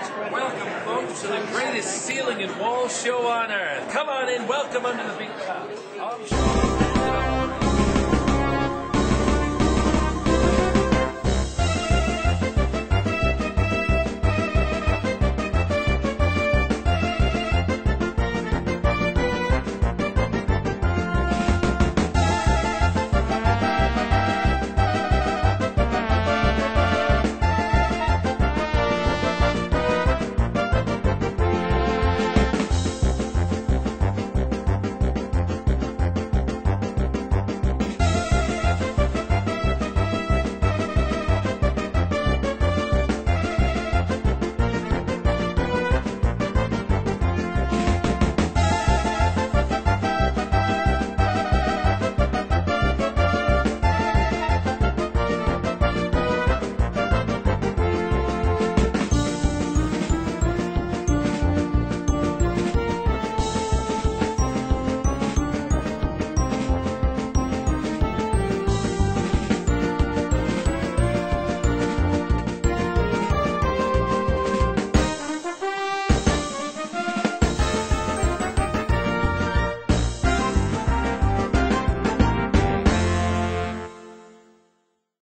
Welcome, folks, to the greatest ceiling and wall show on earth. Come on in, welcome under the big top.